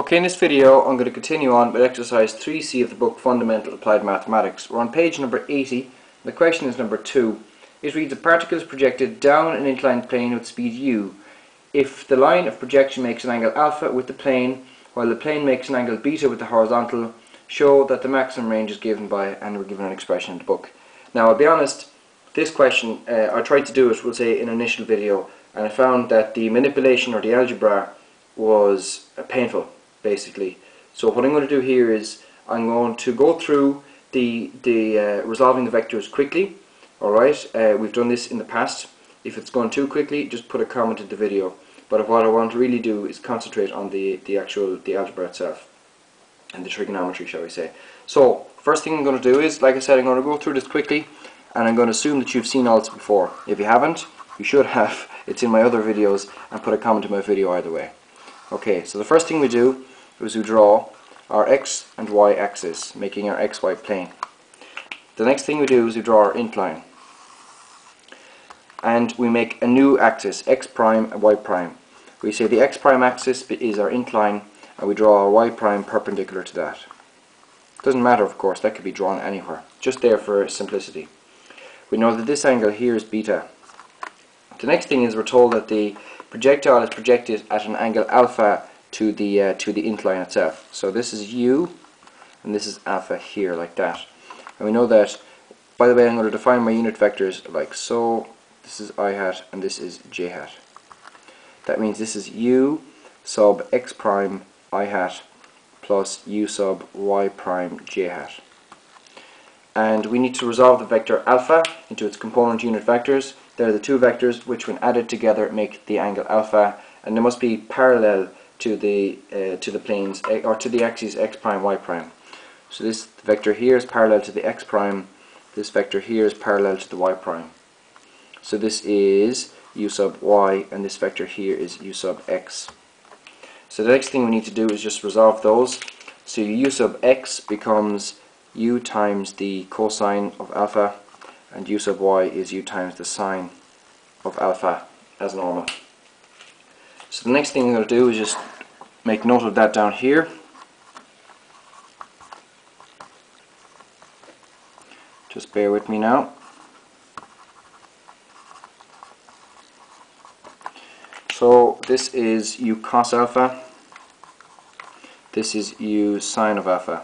Okay, in this video I'm going to continue on with exercise 3c of the book Fundamental Applied Mathematics. We're on page number 80. The question is number 2. It reads a particle is projected down an inclined plane with speed u. If the line of projection makes an angle alpha with the plane, while the plane makes an angle beta with the horizontal, show that the maximum range is given by, and we're given an expression in the book. Now I'll be honest, this question, uh, I tried to do it, we'll say, in an initial video, and I found that the manipulation or the algebra was uh, painful basically. So what I'm going to do here is I'm going to go through the, the uh, resolving the vectors quickly. Alright, uh, we've done this in the past. If it's gone too quickly, just put a comment in the video. But what I want to really do is concentrate on the, the actual the algebra itself and the trigonometry, shall we say. So, first thing I'm going to do is, like I said, I'm going to go through this quickly and I'm going to assume that you've seen all this before. If you haven't, you should have. It's in my other videos and put a comment in my video either way. Okay, so the first thing we do is we draw our x and y axis, making our xy plane. The next thing we do is we draw our incline. And we make a new axis, x prime and y prime. We say the x prime axis is our incline and we draw our y prime perpendicular to that. Doesn't matter of course, that could be drawn anywhere. Just there for simplicity. We know that this angle here is beta. The next thing is we're told that the projectile is projected at an angle alpha to the uh, to the incline itself. So this is u, and this is alpha here, like that. And we know that. By the way, I'm going to define my unit vectors like so. This is i hat, and this is j hat. That means this is u sub x prime i hat plus u sub y prime j hat. And we need to resolve the vector alpha into its component unit vectors. They're the two vectors which when added together make the angle alpha and they must be parallel to the uh, to the planes eh, or to the axes x prime y prime. So this vector here is parallel to the x prime. This vector here is parallel to the y prime. So this is u sub y and this vector here is u sub x. So the next thing we need to do is just resolve those. So u sub x becomes u times the cosine of alpha and u sub y is u times the sine of alpha as normal. So the next thing I'm going to do is just make note of that down here. Just bear with me now. So this is u cos alpha, this is u sine of alpha.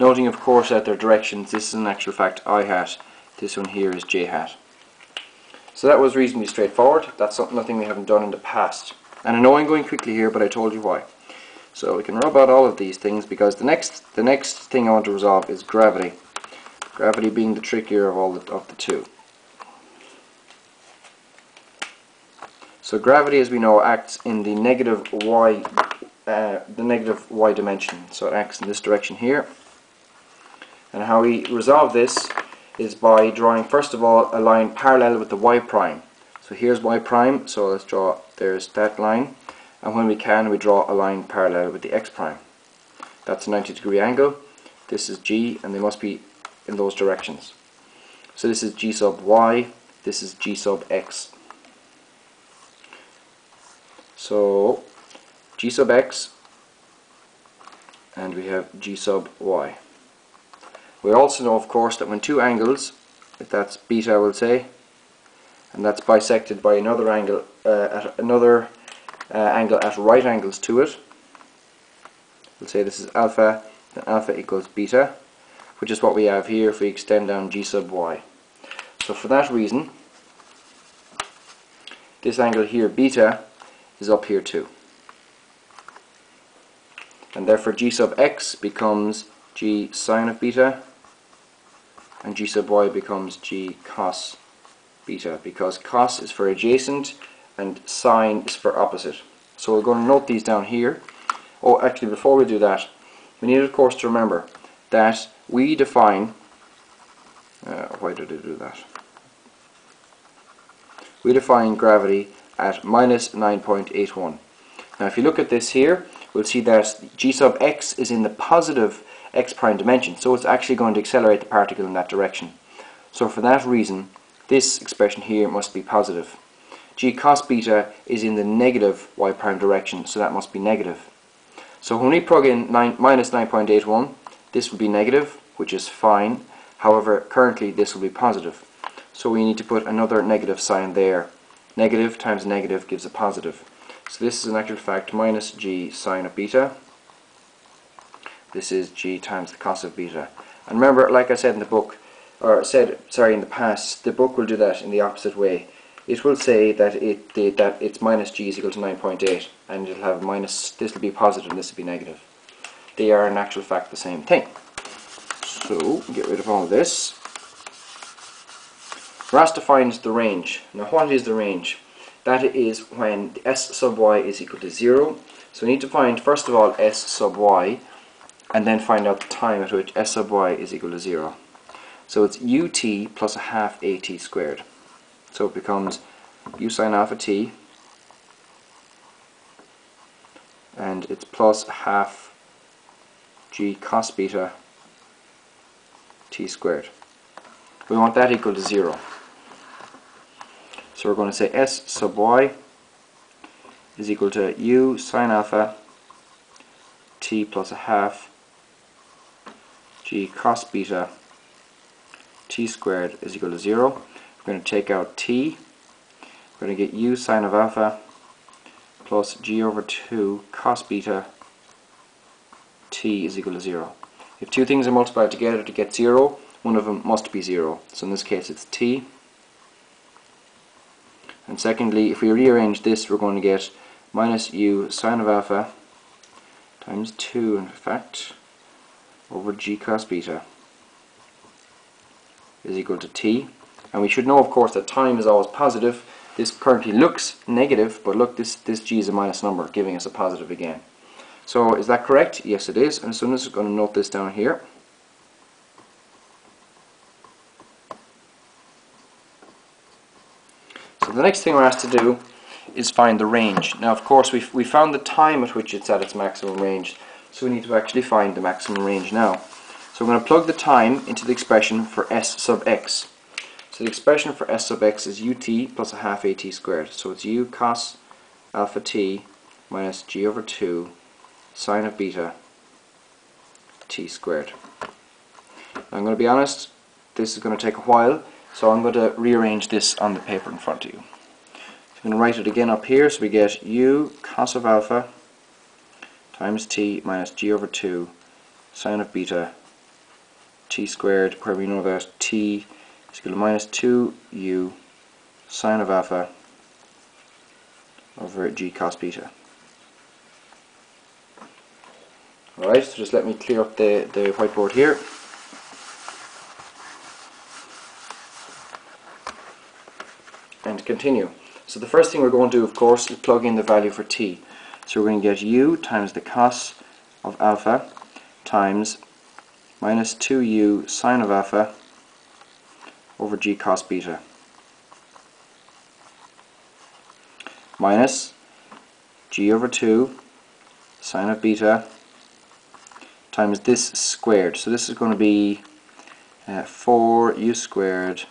Noting of course that their directions, this is in actual fact i hat, this one here is j hat. So that was reasonably straightforward, that's something, nothing we haven't done in the past. And I know I'm going quickly here, but I told you why. So we can rub out all of these things because the next the next thing I want to resolve is gravity. Gravity being the trickier of all the, of the two. So gravity, as we know, acts in the negative y uh, the negative y dimension. So it acts in this direction here. And how we resolve this is by drawing first of all a line parallel with the y prime. So here's y prime, so let's draw, there's that line. And when we can, we draw a line parallel with the x prime. That's a 90 degree angle. This is g, and they must be in those directions. So this is g sub y, this is g sub x. So g sub x, and we have g sub y. We also know, of course, that when two angles, if that's beta, I will say, and that's bisected by another angle uh, at another uh, angle at right angles to it. We'll say this is alpha, then alpha equals beta, which is what we have here if we extend down g sub y. So for that reason, this angle here, beta, is up here too. And therefore g sub x becomes g sine of beta, and g sub y becomes g cos beta because cos is for adjacent and sine is for opposite. So we're going to note these down here. Oh, actually before we do that, we need of course to remember that we define, uh, why did I do that? We define gravity at minus 9.81. Now if you look at this here, we'll see that g sub x is in the positive x prime dimension, so it's actually going to accelerate the particle in that direction. So for that reason, this expression here must be positive. G cos beta is in the negative y prime direction, so that must be negative. So when we plug in 9, minus 9.81, this will be negative, which is fine. However, currently this will be positive. So we need to put another negative sign there. Negative times negative gives a positive. So this is in actual fact minus g sine of beta. This is g times the cos of beta. And remember, like I said in the book, or said, sorry, in the past, the book will do that in the opposite way. It will say that it that it's minus g is equal to 9.8, and it'll have minus, this will be positive and this will be negative. They are in actual fact the same thing. So, get rid of all this. To find the range. Now what is the range? That is when s sub y is equal to 0. So we need to find, first of all, s sub y, and then find out the time at which s sub y is equal to 0. So it's ut plus a half at squared. So it becomes u sine alpha t, and it's plus half g cos beta t squared. We want that equal to 0. So we're going to say s sub y is equal to u sine alpha t plus a half g cos beta t squared is equal to 0. We're going to take out t. We're going to get u sine of alpha plus g over 2 cos beta t is equal to 0. If two things are multiplied together to get 0, one of them must be 0. So in this case it's t. And secondly, if we rearrange this, we're going to get minus u sine of alpha times 2, in fact, over g cos beta is equal to t. And we should know, of course, that time is always positive. This currently looks negative, but look, this, this g is a minus number, giving us a positive again. So is that correct? Yes, it is. And as soon as I'm going to note this down here. So the next thing we're asked to do is find the range. Now, of course, we've, we found the time at which it's at its maximum range. So we need to actually find the maximum range now. So we're going to plug the time into the expression for s sub x. So the expression for s sub x is ut plus a half at squared. So it's u cos alpha t minus g over 2 sine of beta t squared. I'm going to be honest, this is going to take a while, so I'm going to rearrange this on the paper in front of you. So I'm going to write it again up here, so we get u cos of alpha times t minus g over 2 sine of beta t squared, where we know that t is equal to minus 2u sine of alpha over g cos beta. Alright, so just let me clear up the, the whiteboard here. And continue. So the first thing we're going to do, of course, is plug in the value for t. So we're going to get u times the cos of alpha times minus 2u sine of alpha over g cos beta minus g over 2 sine of beta times this squared. So this is going to be uh, 4u squared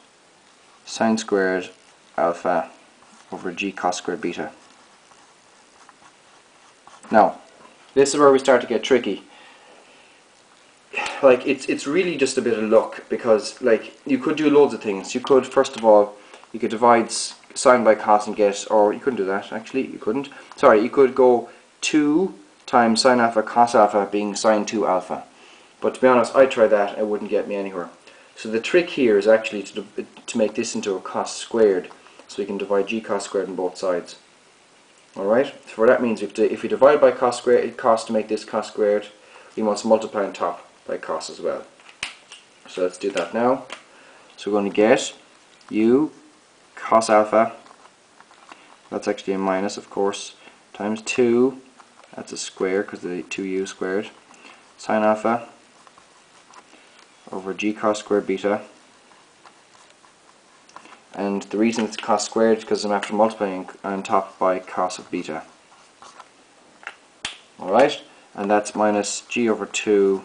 sine squared alpha over g cos squared beta. Now, this is where we start to get tricky. Like, it's, it's really just a bit of luck because, like, you could do loads of things. You could, first of all, you could divide sine by cos and get, or you couldn't do that, actually, you couldn't. Sorry, you could go 2 times sine alpha cos alpha being sine 2 alpha. But to be honest, I tried that, it wouldn't get me anywhere. So the trick here is actually to, to make this into a cos squared, so we can divide g cos squared on both sides. Alright, so that means if, if we divide by cos squared, cos to make this cos squared, we must multiply on top by cos as well. So let's do that now. So we're going to get u cos alpha, that's actually a minus of course, times 2 that's a square because the 2u squared. Sine alpha over g cos squared beta. And the reason it's cos squared is because I'm after multiplying on top by cos of beta. Alright, and that's minus g over 2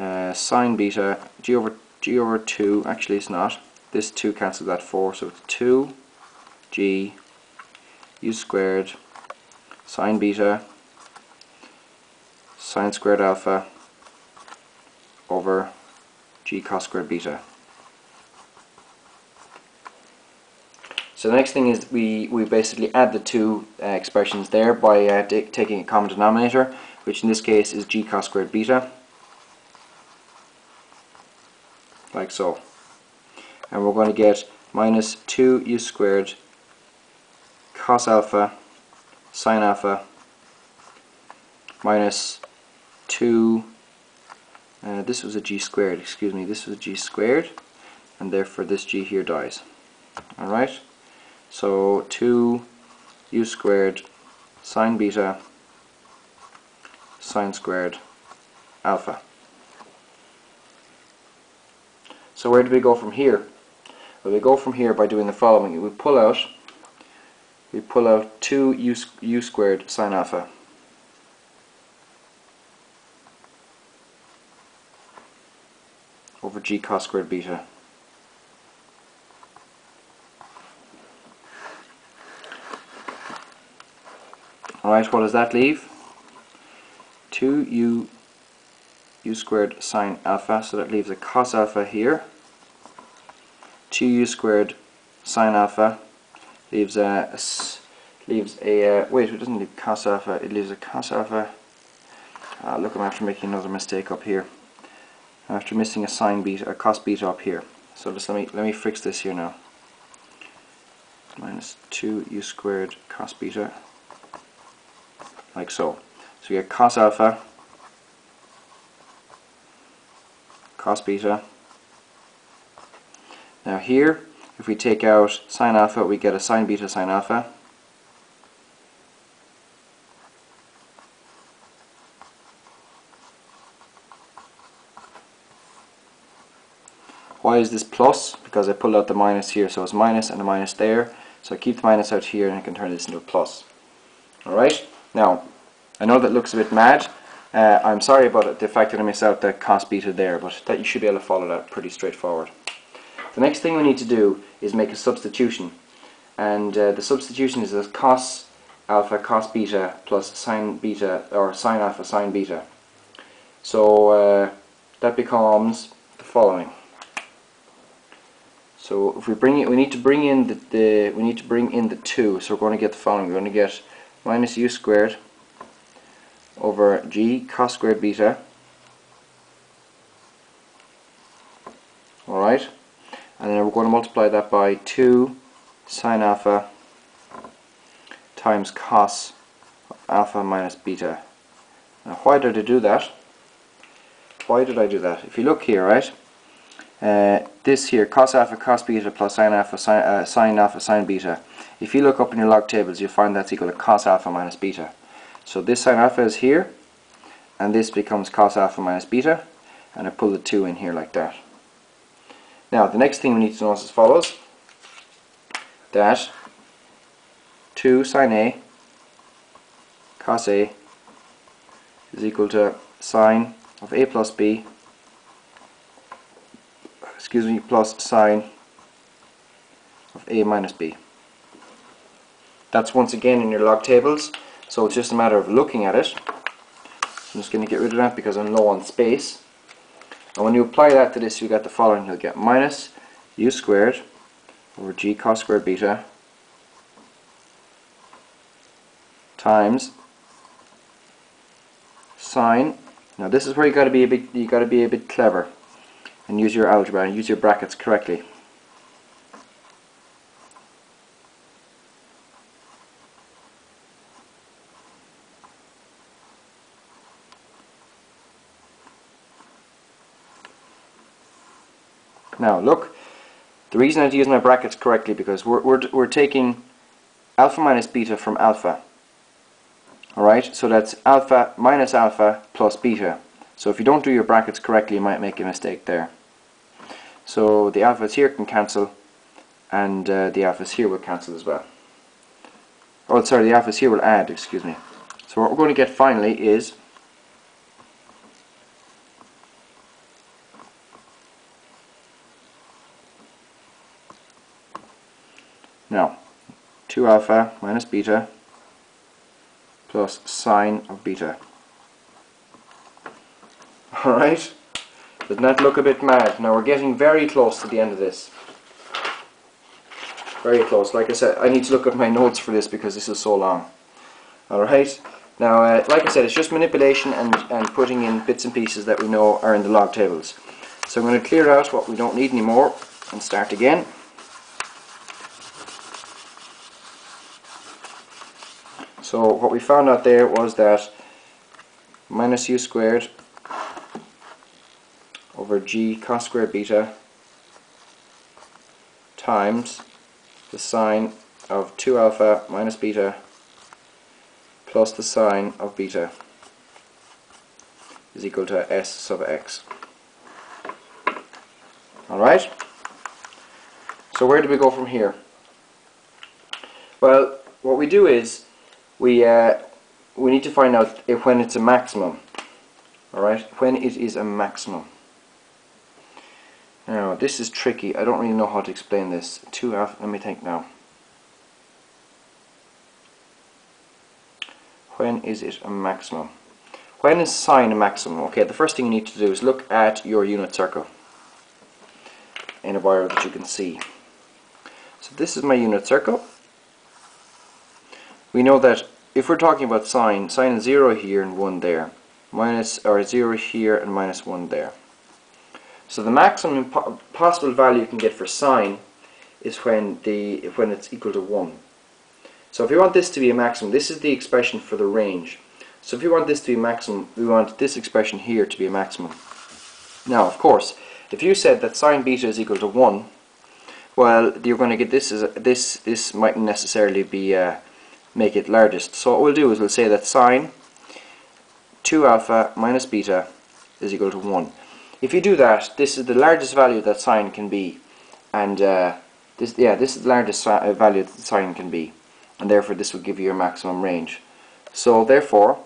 uh, sine beta, g over, g over 2, actually it's not. This 2 cancels that 4, so it's 2 g u squared sine beta sine squared alpha over g cos squared beta. So the next thing is we, we basically add the two uh, expressions there by uh, taking a common denominator, which in this case is g cos squared beta, like so. And we're going to get minus 2u squared cos alpha sine alpha minus 2 uh, this was a g squared excuse me this was a g squared and therefore this g here dies alright so 2 u squared sine beta sine squared alpha. So where do we go from here? Well, we go from here by doing the following. We pull out we pull out 2 u, u squared sine alpha. over g cos squared beta. Alright, what does that leave? 2u u squared sine alpha, so that leaves a cos alpha here. 2u squared sine alpha leaves a, a leaves a uh, wait, it doesn't leave cos alpha, it leaves a cos alpha. Uh, look, I'm after making another mistake up here. After missing a sine beta, a cos beta up here. So just let me let me fix this here now. Minus 2u squared cos beta like so. So we get cos alpha, cos beta. Now here, if we take out sine alpha, we get a sine beta sine alpha. Why is this plus? Because I pulled out the minus here, so it's minus and a minus there. So I keep the minus out here and I can turn this into a plus. Alright? Now, I know that looks a bit mad. Uh, I'm sorry about the fact that I missed out the cos beta there, but that you should be able to follow that pretty straightforward. The next thing we need to do is make a substitution. And uh, the substitution is as cos alpha cos beta plus sine beta, or sine alpha sine beta. So uh, that becomes the following. So if we bring it, we need to bring in the, the we need to bring in the two. So we're going to get the following. We're going to get minus u squared over g cos squared beta alright and then we're going to multiply that by 2 sine alpha times cos alpha minus beta now why did I do that? why did I do that? if you look here right uh, this here cos alpha cos beta plus sine alpha sine, uh, sine alpha sine beta if you look up in your log tables, you'll find that's equal to cos alpha minus beta. So this sine alpha is here, and this becomes cos alpha minus beta, and I pull the 2 in here like that. Now, the next thing we need to know is as follows, that 2 sine A cos A is equal to sine of A plus B, excuse me, plus sine of A minus B. That's once again in your log tables, so it's just a matter of looking at it. I'm just going to get rid of that because I'm low on space. And when you apply that to this, you get the following. You'll get minus u squared over g cos squared beta times sine. Now this is where you got to be a bit. You got to be a bit clever and use your algebra and use your brackets correctly. Now look, the reason I use my brackets correctly because we're, we're, we're taking alpha minus beta from alpha. Alright, so that's alpha minus alpha plus beta. So if you don't do your brackets correctly you might make a mistake there. So the alphas here can cancel and uh, the alphas here will cancel as well. Oh sorry, the alphas here will add, excuse me. So what we're going to get finally is Now, 2 alpha minus beta plus sine of beta. Alright? Doesn't that look a bit mad? Now we're getting very close to the end of this. Very close. Like I said, I need to look at my notes for this because this is so long. Alright? Now, uh, like I said, it's just manipulation and, and putting in bits and pieces that we know are in the log tables. So I'm going to clear out what we don't need anymore and start again. So what we found out there was that minus u squared over g cos squared beta times the sine of 2 alpha minus beta plus the sine of beta is equal to s sub x. Alright? So where do we go from here? Well, what we do is we uh, we need to find out if when it's a maximum. Alright? When it is a maximum. Now, this is tricky. I don't really know how to explain this. Two alpha, let me think now. When is it a maximum? When is sine a maximum? Okay, the first thing you need to do is look at your unit circle in a wire that you can see. So this is my unit circle. We know that if we're talking about sine, sine is 0 here and 1 there. Minus, or 0 here and minus 1 there. So the maximum po possible value you can get for sine is when the when it's equal to 1. So if you want this to be a maximum, this is the expression for the range. So if you want this to be maximum, we want this expression here to be a maximum. Now, of course, if you said that sine beta is equal to 1, well, you're going to get this a, this this mightn't necessarily be uh, make it largest. So what we'll do is we'll say that sine 2 alpha minus beta is equal to 1. If you do that, this is the largest value that sine can be, and uh, this yeah this is the largest uh, value that sine can be, and therefore this will give you your maximum range. So therefore,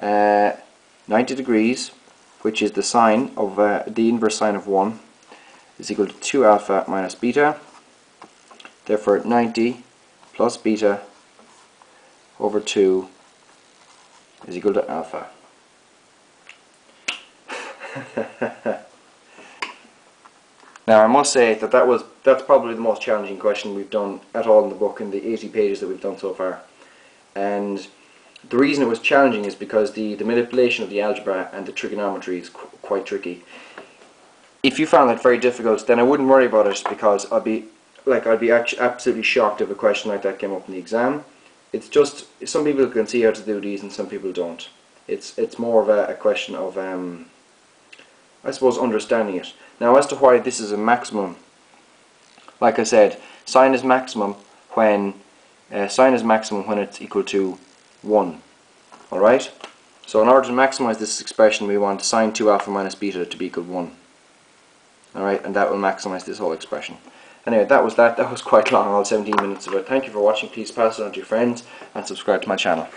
uh, 90 degrees, which is the sine of uh, the inverse sine of 1, is equal to 2 alpha minus beta. Therefore 90 plus beta over 2 is equal to alpha. now I must say that that was that's probably the most challenging question we've done at all in the book in the 80 pages that we've done so far and the reason it was challenging is because the, the manipulation of the algebra and the trigonometry is qu quite tricky. If you found that very difficult then I wouldn't worry about it because I'd be like I'd be absolutely shocked if a question like that came up in the exam. It's just some people can see how to do these and some people don't. It's it's more of a, a question of um, I suppose understanding it. Now as to why this is a maximum, like I said, sine is maximum when uh, sine is maximum when it's equal to 1. Alright? So in order to maximize this expression we want sine 2 alpha minus beta to be equal to 1. Alright, and that will maximize this whole expression. Anyway, that was that. That was quite long, all 17 minutes of it. Thank you for watching. Please pass it on to your friends and subscribe to my channel.